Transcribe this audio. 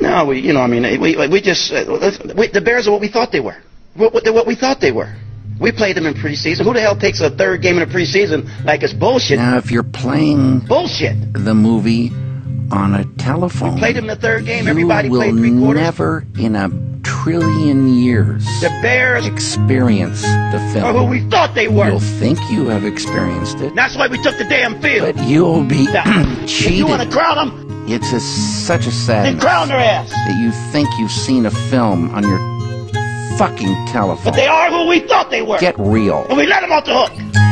No, we, you know, I mean, we, we just, uh, we, the Bears are what we thought they were. What, what, what we thought they were. We played them in preseason. Who the hell takes a third game in a preseason like it's bullshit? Now, if you're playing Bullshit. the movie on a telephone, we Played them in the third game. Everybody will played three quarters. never in a trillion years The Bears experience the are who we thought they were. You'll think you have experienced it, That's why we took the damn field. but you'll be Now, if you want to cheated. crown them, It's a, such a sadness crown their ass. that you think you've seen a film on your fucking telephone. But they are who we thought they were. Get real. and we let them off the hook.